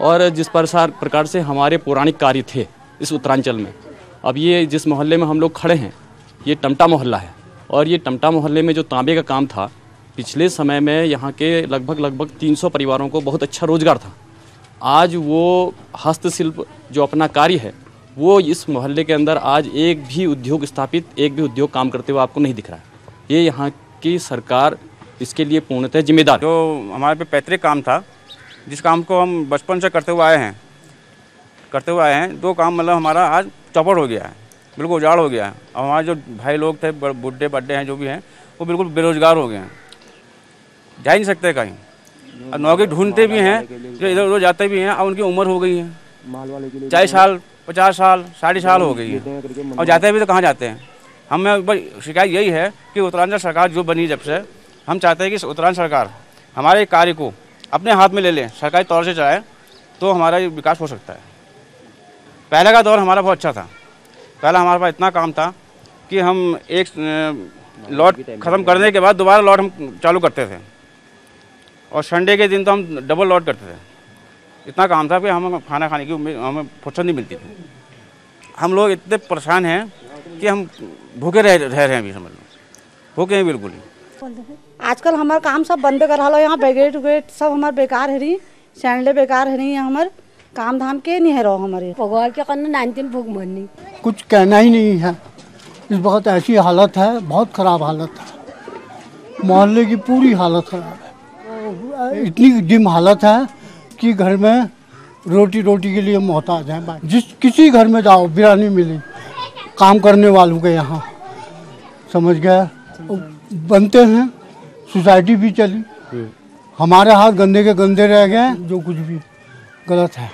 और जिस प्रसार प्रकार से हमारे पौराणिक कार्य थे इस उत्तरांचल में। अब ये जिस मोहल्ले में हम लोग खड़े हैं, ये टमटा मोहल्ला है। और ये टमटा मोहल्ले में जो तांबे का काम था, पिछले समय में यहाँ के लगभग लगभग 300 परिवारों को बहुत अच्छा रोज़गार था। आज वो हस्तशिल्प जो अपना कार्य है, वो इस मोहल्ले के अंदर आज एक भी उद्योग स्थापित, एक भी उद्योग काम करते हुए आपको नहीं दिख रहा है। ये यहाँ की सरकार इसके लिए पूर्णतः जिम्मेदार जो हमारे पे पैतृक काम था जिस काम को हम बचपन से करते हुए आए हैं करते हुए आए हैं दो काम मतलब हमारा आज चौपट हो गया है बिल्कुल उजाड़ हो गया है। और हमारे जो भाई लोग थे बुढ़े बड्डे हैं जो भी हैं वो बिल्कुल बेरोजगार हो गए हैं। जा ही नहीं सकते कहीं। और नौकरी ढूंढते भी हैं जो इधर उधर जाते भी हैं और उनकी उम्र हो गई है। चालीस साल पचास साल साठ साल हो गई है। और जाते भी तो कहाँ जाते हैं? हमें शिकायत यही है कि उत्तरांचल सरकार जो बनी जब से हम चाहते हैं कि उत्तरांचल सरकार हमारे कार्य को अपने हाथ में ले लें, सरकारी तौर से चलाए तो हमारा ये विकास हो सकता है। पहले का दौर हमारा बहुत अच्छा था। पहले हमारे पास इतना काम था कि हम एक लॉट ख़त्म करने के बाद दोबारा लॉट हम चालू करते थे। और संडे के दिन तो हम डबल लॉट करते थे। इतना काम था कि हम खाना खाने की उम्मीद, हमें फुर्सत नहीं मिलती थी। हम लोग इतने परेशान हैं कि हम भूखे रह रह रहे हैं अभी समझ लो। भूखे हैं बिल्कुल ही। आजकल हमार काम सब बंद कर रहा यहाँ बैगेट उगेट सब हमार बेकार है रही सैंडले बेकार है रही हमार काम धाम के नहीं है रहो हमारे। भगवान के कारण नाइनटीन भोग मरनी। कुछ कहना ही नहीं है। इस बहुत ऐसी हालत है बहुत ख़राब हालत है। मोहल्ले की पूरी हालत ख़राब है। इतनी डिम हालत है कि घर में रोटी रोटी के लिए मोहताज हैं भाई। जिस किसी घर में जाओ बिरानी मिली। काम करने वालों के यहाँ। समझ गया बनते हैं सोसाइटी भी चली। हमारे हाथ गंदे के गंदे रह गए जो कुछ भी गलत है।